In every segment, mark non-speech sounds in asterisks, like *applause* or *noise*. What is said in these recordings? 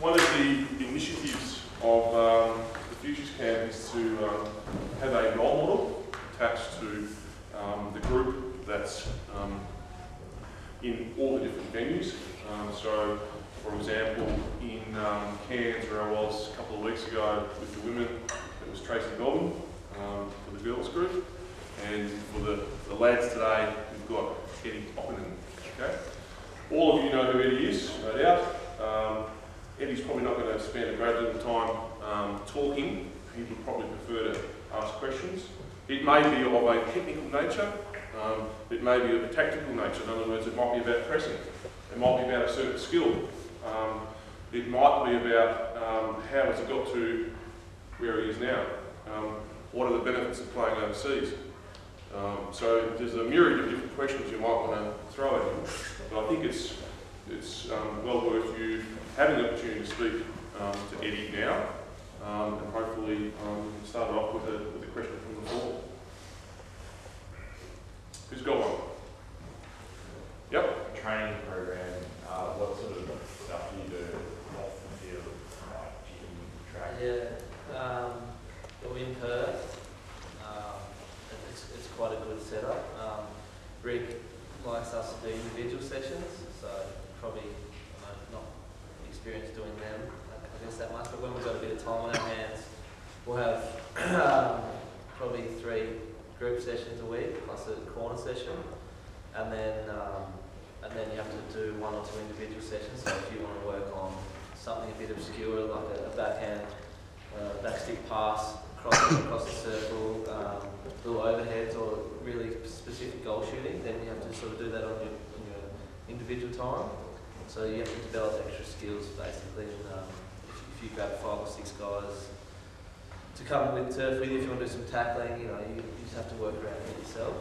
one of the initiatives of um, the Futures Camp is to um, have a role model attached to um, the group that's um, in all the different venues. Um, so, for example, in um, Cairns, where I was a couple of weeks ago with the women, it was Tracy Golden for the girls group, and for the, the lads today, we've got Eddie Ockenden. Okay, all of you know who Eddie is, no doubt. Eddie's probably not going to spend a great deal of time um, talking. He would probably prefer to ask questions. It may be of a technical nature. Um, it may be of a tactical nature. In other words, it might be about pressing. It might be about a certain skill. Um, it might be about um, how has it got to where he is now. Um, what are the benefits of playing overseas? Um, so there's a myriad of different questions you might want to throw at him. But I think it's it's well worth you having the opportunity to speak um, to Eddie now, um, and hopefully um, we can start off with a, with a question from the floor. Who's got one? Yep. training program, uh, what sort of stuff do you do off the field, like gym, track? Yeah, um, we're in Perth. Um, it's, it's quite a good setup. Um, Rick likes us to do individual sessions, so probably I'm not experienced doing them, I guess that much. But when we've got a bit of time on our hands, we'll have um, probably three group sessions a week plus corner session, and then um, and then you have to do one or two individual sessions. So if you want to work on something a bit obscure like a, a backhand uh, backstick pass across, across the circle, um, little overheads or really specific goal shooting, then you have to sort of do that on your, on your individual time. So you have to develop extra skills basically. And, um, if, if you grab five or six guys to come with turf with you, if you want to do some tackling, you know, you, you just have to work around it yourself.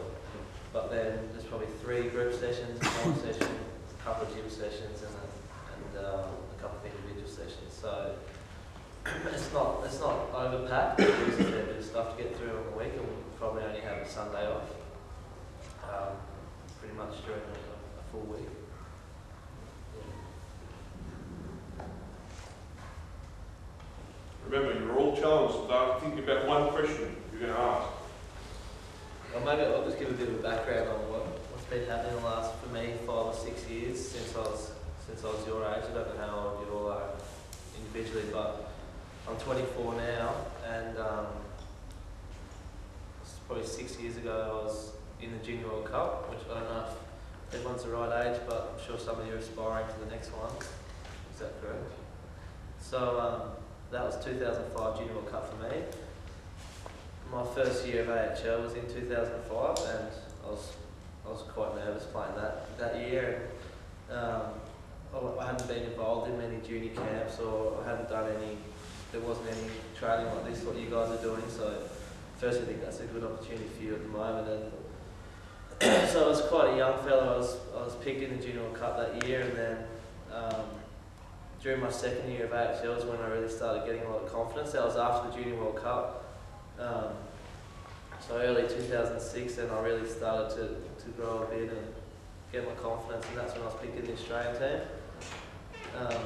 But then there's probably three group sessions, one session, a couple of gym sessions, and, a, and um, a couple of individual sessions. So it's not it's not overpacked. There's a fair bit of stuff to get through on the week, and we'll probably only have a Sunday off. Um, pretty much during a, a full week. Remember, you're all challenged. Start thinking about one question you're going to ask. Maybe I'll just give a bit of a background on what, what's been happening the last, for me, five or six years since I was since I was your age. I don't know how old you all are individually, but I'm 24 now, and um, probably six years ago I was in the Junior World Cup, which I don't know if everyone's the right age, but I'm sure some of you are aspiring to the next one. Is that correct? So um, that was 2005 Junior World Cup for me. My first year of AHL was in 2005, and I was I was quite nervous playing that that year. Um, I- I hadn't been involved in many junior camps, or I hadn't done any. There wasn't any training like this what you guys are doing. So, first I think that's a good opportunity for you at the moment. And *clears throat* so I was quite a young fellow. I was I was picked in the Junior World Cup that year, and then um, during my second year of AHL was when I really started getting a lot of confidence. That was after the Junior World Cup. Um, so early 2006, then I really started to, to grow a bit and get my confidence, and that's when I was picked in the Australian team. Um,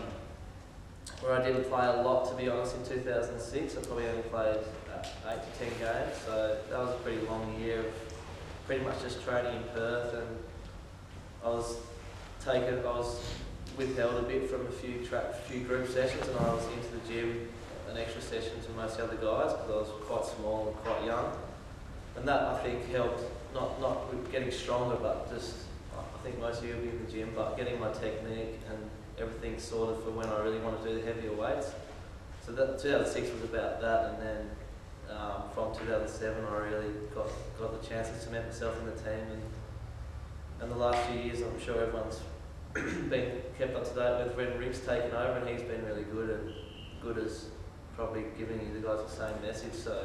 where I didn't play a lot, to be honest, in 2006. I probably only played uh, 8 to 10 games, so that was a pretty long year of pretty much just training in Perth, and I was taken, I was withheld a bit from a few few group sessions, and I was into the gym an extra session to most other guys because I was quite small and quite young, and that I think helped not not getting stronger, but just I think most of you will be in the gym, but getting my technique and everything sorted for when I really want to do the heavier weights. So that 2006 was about that, and then um, from 2007 I really got got the chance to cement myself in the team, and and the last few years I'm sure everyone's *clears throat* been kept up to date with when Rick's taken over, and he's been really good and good as probably giving you the guys the same message. So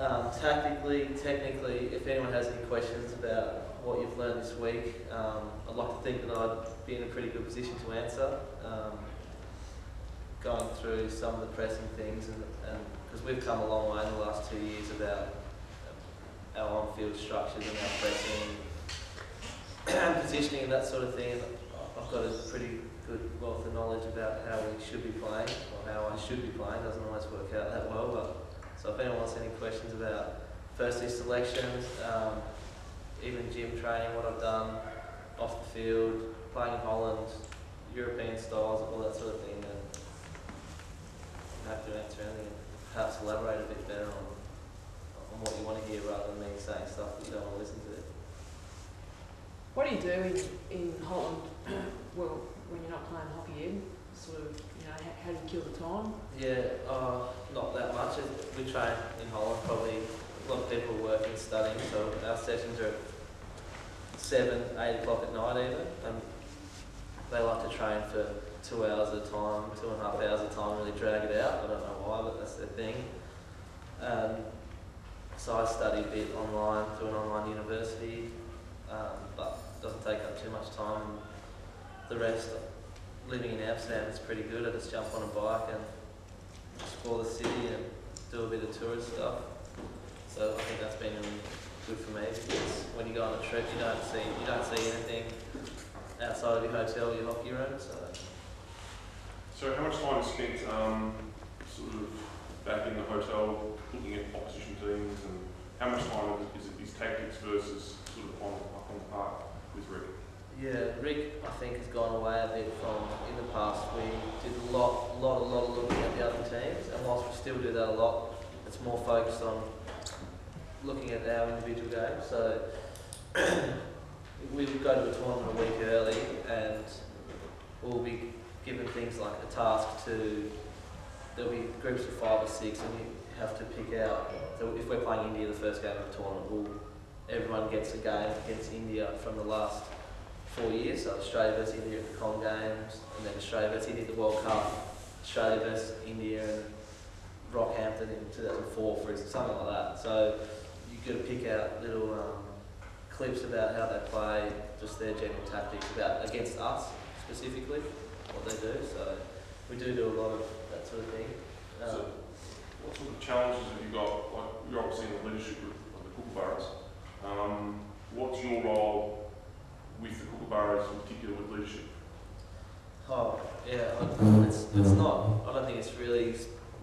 um, tactically, technically, if anyone has any questions about what you've learned this week, um, I'd like to think that I'd be in a pretty good position to answer. Um, going through some of the pressing things, and because we've come a long way in the last two years about our on-field structures and our pressing and positioning and that sort of thing. I've got a pretty good wealth of knowledge about how we should be playing or how I should be playing. Doesn't always work out that well, but so if anyone wants any questions about firstly selections, um, even gym training, what I've done off the field, playing in Holland, European styles, all that sort of thing, then I'm happy to answer anything and perhaps elaborate a bit better on, on what you want to hear rather than me saying stuff that you don't want to listen to. What do you do in, in Holland, well, when you're not playing hockey in? Sort of, you know, how, how do you kill the time? Yeah, uh, not that much. We train in Holland, probably a lot of people work and studying, so our sessions are at 7, 8 o'clock at night even. And they like to train for two hours at a time, two and a half hours at a time, really drag it out. I don't know why, but that's their thing. Um, so I study a bit online through an online university, um, but doesn't take up too much time. The rest, living in Amsterdam is pretty good. I just jump on a bike and explore the city and do a bit of tourist stuff. So I think that's been good for me because when you go on a trip, you don't see you don't see anything outside of your hotel, your hockey room. So So how much time is spent um, sort of back in the hotel looking at opposition teams and how much time is, is it is tactics versus sort of on, on the park with Rick? Yeah, Rick I think has gone away a bit from in the past. We did a lot, lot, a lot of looking at the other teams, and whilst we still do that a lot, it's more focused on looking at our individual games. So *clears throat* we would go to a tournament a week early, and we'll be given things like a task to. There'll be groups of five or six, and you have to pick out. So if we're playing India the first game of the tournament, we'll, everyone gets a game against India from the last four years. So Australia versus India at the Com Games, and then Australia versus India at the World Cup, Australia versus India and Rockhampton in 2004, for example, something like that. So you've got to pick out little um, clips about how they play, just their general tactics about against us specifically, what they do. So we do do a lot of that sort of thing. Um, So what sort of challenges have you got? Like you're obviously in the leadership group of the Kookaburras. Um, what's your role Kookaburras in particular with leadership? Oh, yeah, it's, it's not, I don't think it's really,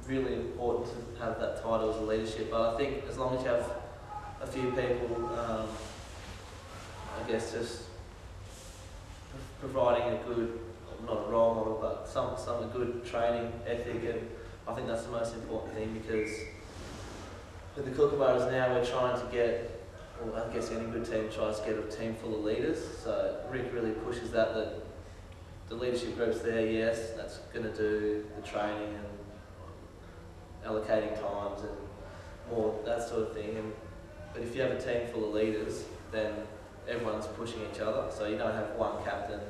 really important to have that title as a leadership, but I think as long as you have a few people, um, I guess just providing a good, not a role model, but some, some good training ethic, and I think that's the most important thing because with the Kookaburras now, we're trying to get, well, I guess any good team tries to get a team full of leaders, so Rick really pushes that, that the leadership group's there, yes, that's going to do the training and allocating times and more that sort of thing. And, but if you have a team full of leaders, then everyone's pushing each other. So you don't have one captain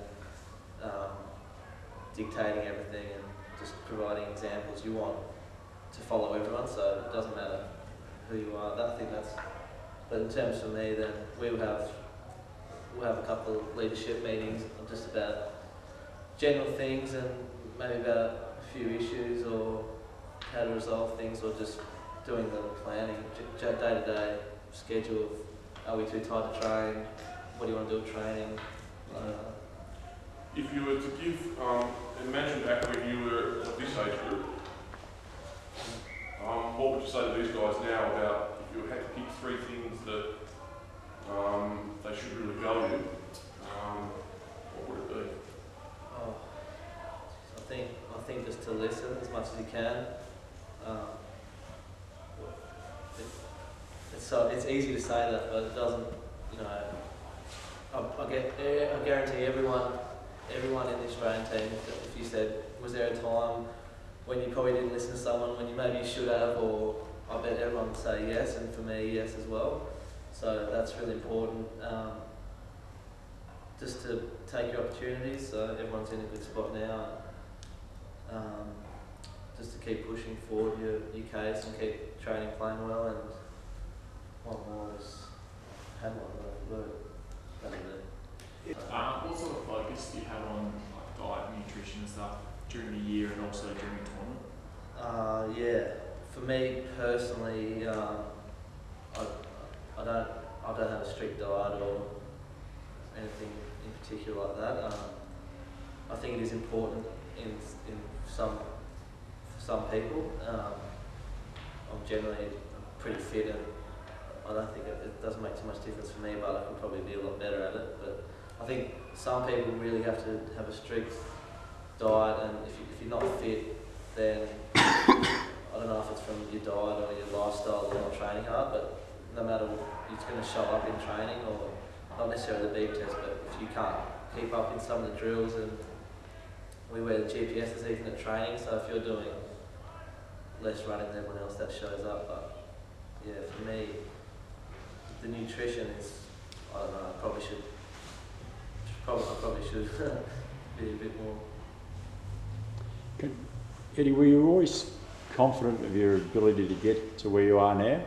um, dictating everything and just providing examples. You want to follow everyone, so it doesn't matter who you are. I think that's. But in terms for me, then we will have we'll have a couple of leadership meetings just about general things and maybe about a few issues or how to resolve things or just doing the planning, day to day schedule of are we too tired to train, what do you want to do with training. Uh, If you were to give, um, imagine back when you were this age group, um, what would you say to these guys now about you had to pick three things that um, they should really value? Um, what would it be? oh, I think I think just to listen as much as you can. Um, it, it's so it's easy to say that, but it doesn't. You know, I, I get I guarantee everyone everyone in the Australian team. If you said, was there a time when you probably didn't listen to someone when you maybe should have, or I bet everyone would say yes, and for me, yes as well. So that's really important. Um, just to take your opportunities. So everyone's in a good spot now. Um, just to keep pushing forward your, your case and keep training, playing well, and one more is had one more word. That'll do. Uh, what sort of focus do you have on like diet, nutrition and stuff during the year and also during the tournament? Uh, yeah, for me personally, um, I, I don't I don't have a strict diet or anything in particular like that. Um, I think it is important in in some for some people. Um, I'm generally pretty fit and I don't think it, it doesn't make too much difference for me, but I could probably be a lot better at it. But I think some people really have to have a strict diet, and if, you, if you're not fit, then don't know if it's from your diet or your lifestyle or not training hard, but no matter it's going to show up in training or not necessarily the beep test, but if you can't keep up in some of the drills and we wear the GPSs even at training, so if you're doing less running than everyone else, that shows up. But yeah, for me, the nutrition is, I don't know, I probably should, probably, I probably should *laughs* be a bit more. Eddie, were you always confident of your ability to get to where you are now?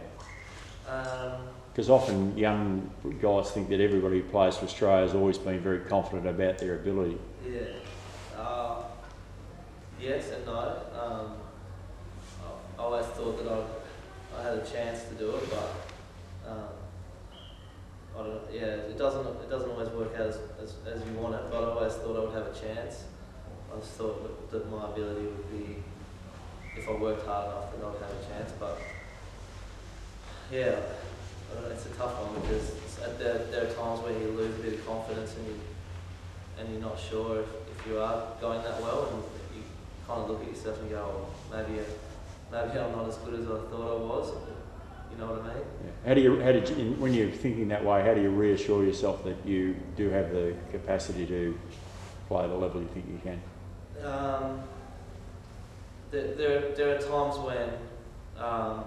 Um, Because often young guys think that everybody who plays for Australia has always been very confident about their ability. yeah. Uh, yes and no. Um, I always thought that I, I had a chance to do it, but um, I don't. Yeah, it doesn't it doesn't always work out as, as, as you want it, but I always thought I would have a chance. I just thought that, that my ability would be, if I worked hard enough, then I would have a chance. But yeah, I don't know, it's a tough one because at there, there are times where you lose a bit of confidence and you and you're not sure if, if you are going that well, and you kind of look at yourself and go, oh, maybe maybe I'm not as good as I thought I was. You know what I mean? Yeah. How do you, how did you, when you're thinking that way, how do you reassure yourself that you do have the capacity to play the level you think you can? Um, there, there, there are times when um,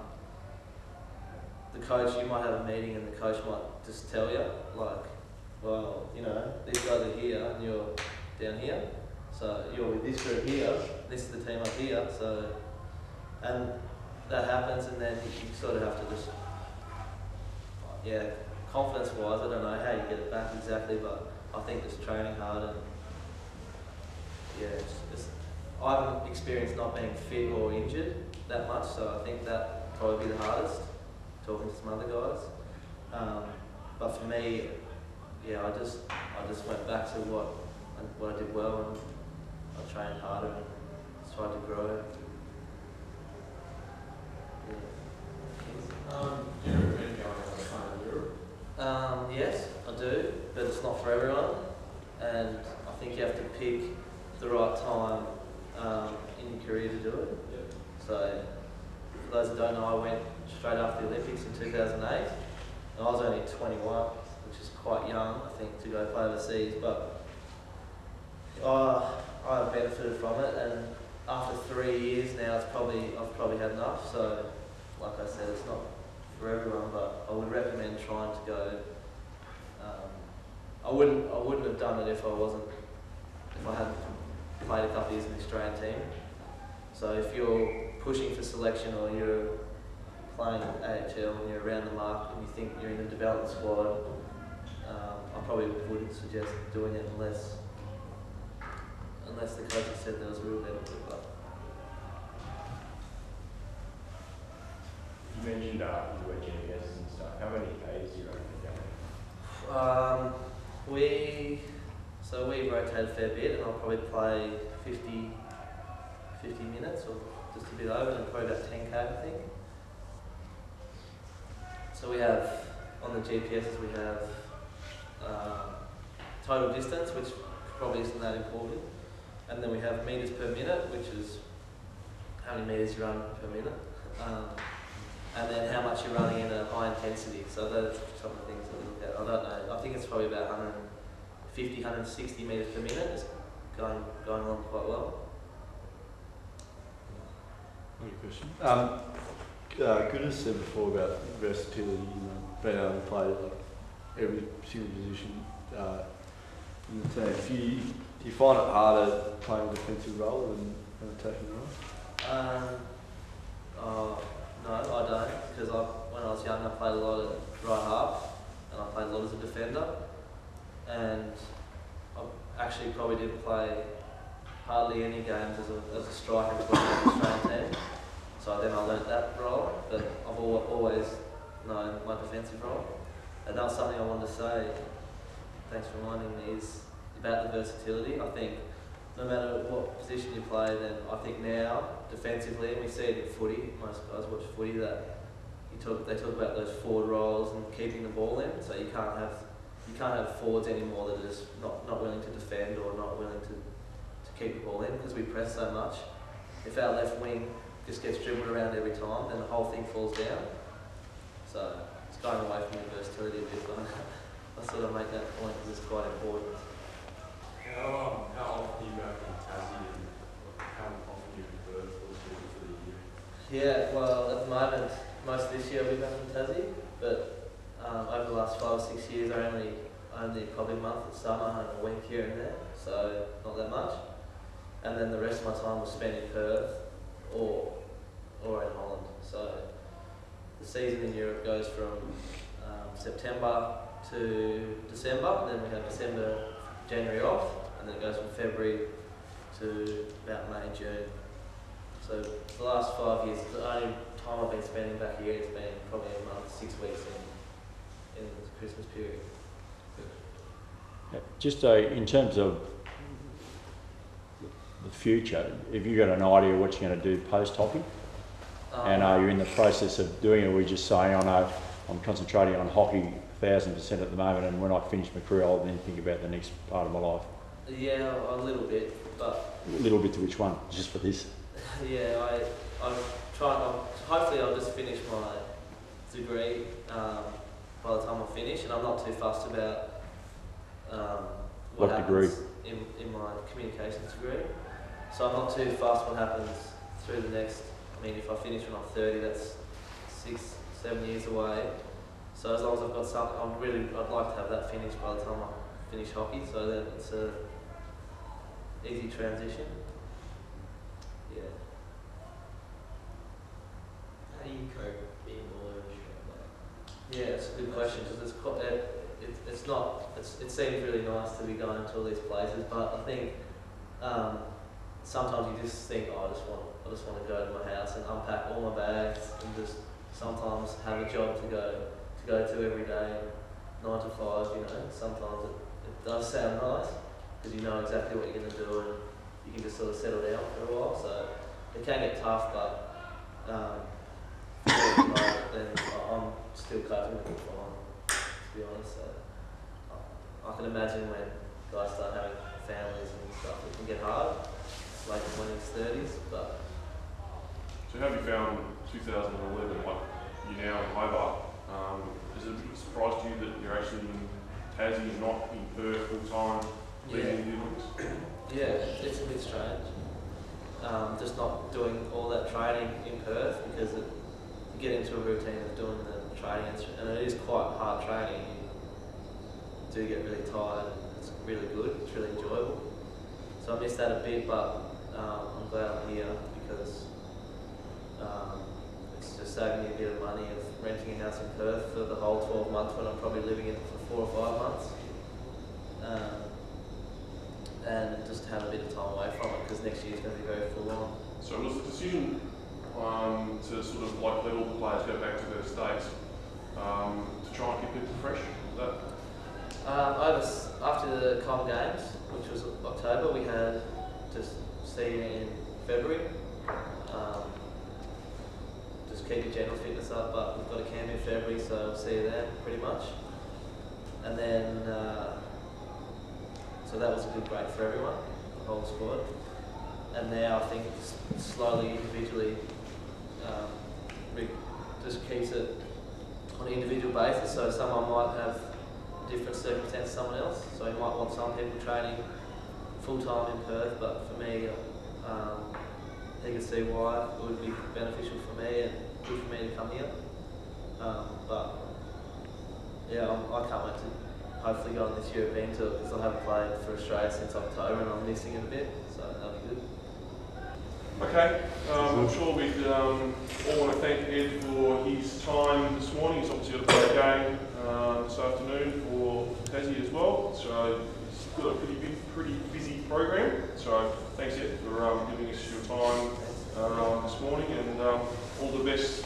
the coach, you might have a meeting and the coach might just tell you, like, well, you know, these guys are here and you're down here. So you're with this group here, this is the team up here. So, and that happens and then you sort of have to just, yeah, confidence wise, I don't know how you get it back exactly, but I think just training hard and yeah, it's, it's, I haven't experienced not being fit or injured that much, so I think that probably be the hardest. Talking to some other guys, um, but for me, yeah, I just I just went back to what I- what I did well and I trained harder and tried to grow. Yeah. Um, do you going time in Europe? Um, yes, I do, but it's not for everyone, and I think you have to pick the right time um, in your career to do it. So, for those that don't know, I went straight after the Olympics in 2008, and I was only 21, which is quite young, I think, to go play overseas, but uh, I benefited from it, and after three years now, it's probably I've probably had enough. So, like I said, it's not for everyone, but I would recommend trying to go. Um, I wouldn't I wouldn't have done it if I wasn't if I hadn't played a couple years in the Australian team. So if you're pushing for selection or you're playing at AHL and you're around the mark and you think you're in the development squad, um, I probably wouldn't suggest doing it unless unless the coach has said there was a real benefit. But You mentioned uh, you GPSs and stuff. How many Ks do you reckon you're Um, we so we rotate a fair bit, and I'll probably play 50, 50 minutes or just a bit over, and probably about 10k, I think. So we have on the GPSs we have um, total distance, which probably isn't that important, and then we have meters per minute, which is how many meters you run per minute. Um, and then how much you're running in a high intensity. So those are some of the things that we look at. I don't know. I think it's probably about 150, 160 meters per minute. It's going going along quite well. Good question. Um, uh, Goodness said before about versatility, you know, being able to play like every single position uh, in the team. Do you, do you find it harder playing a defensive role than an attacking role? Um, oh, no, I don't, because I, when I was young, I played a lot of right half, and I played a lot as a defender, and I actually probably didn't play hardly any games as a, as a striker in the Australian team. So then I learnt that role, but I've al- always known my defensive role, and that was something I wanted to say. Thanks for reminding me is about the versatility. I think no matter what position you play, then I think now defensively, and we see it in footy. Most guys watch footy that you talk. They talk about those forward roles and keeping the ball in. So you can't have you can't have forwards anymore that are just not, not willing to defend or not willing to, to keep the ball in because we press so much. If our left wing just gets dribbled around every time, then the whole thing falls down. So it's going away from the versatility a bit, but I sort of make that point because it's quite important. How, um, how often are you back in Tassie and how often are you for the year? Yeah, well, at the moment, most of this year we've been in Tassie, but um, over the last five or six years, I only only probably a month at summer and a week here and there, so not that much. And then the rest of my time was spent in Perth or or in Holland. So the season in Europe goes from um, September to December, and then we have December, January off, and then it goes from February to about May, June. So the last five years, the only time I've been spending back here has been probably a month, six weeks Christmas period. Uh, Just uh, in terms of the future, have you got an idea what you're going to do post hockey? Um, And are you in the process of doing it, or are we just saying, I know I'm concentrating on hockey thousand percent at the moment, and when I finish my career, I'll then think about the next part of my life? Yeah, a little bit, but A little bit to which one, just for this? *laughs* yeah, I I'm trying. I'm, hopefully, I'll just finish my degree um, by the time I finish, and I'm not too fussed about um, what, What degree? happens in in my communications degree. So I'm not too fussed what happens through the next. I mean, if I finish when I'm 30, that's six, seven years away. So as long as I've got something, I'm really. I'd like to have that finished by the time I finish hockey, so that it's a easy transition. Yeah. How do you cope being all over Australia? Yeah, it's a good question because it's it, it, it's not it's, it seems really nice to be going to all these places, but I think um, sometimes you just think, oh, I just want I just want to go to my house and unpack all my bags and just sometimes have a job to go to go to every day, nine to five. You know, sometimes it, it does sound nice because you know exactly what you're going to do and you can just sort of settle down for a while. So it can get tough, but um, then I'm still coping with it fine, to be honest. So I, I can imagine when guys start having families and stuff, it can get hard, late twenties, thirties. But So how have you found 2011, like you're now in Hobart? Um, is it a surprise to you that you're actually in Tassie and not in Perth full time, leading the Olympics? yeah, it's a bit strange. Um, just not doing all that training in Perth because it, you get into a routine of doing the training, and it is quite hard training. You do get really tired. It's really good. It's really enjoyable. So I miss that a bit, but um, I'm glad I'm here because um, it's just saving me a bit of money of renting a house in Perth for the whole 12 months when I'm probably living in it for four or five months. Um, and just have a bit of time away from it because next year's going to be very full on. So was the decision um, to sort of like let all the players go back to their states um, to try and keep people fresh? That Um, after the Com Games, which was October, we had just see in February. Um, just keep your general fitness up, but we've got a camp in February, so I'll see you there pretty much. And then, uh, so that was a good break for everyone, the whole squad. And now I think slowly, individually, um, just keeps it on an individual basis. So someone might have different circumstances someone else. So he might want some people training full time in Perth, but for me, um, he can see why it would be beneficial for me and good for me to come here. Um, but yeah, I'm, I can't wait to hopefully go on this European tour because I haven't played for Australia since October and I'm missing it a bit, so that'll be good. Okay, um, I'm sure we'd um, all want to thank Ed for his time this morning. He's obviously got a a game uh, this afternoon for Tassie as well, so he's got a pretty big, pretty busy program. So thanks Ed for um, giving us your time uh, this morning, and um, all the best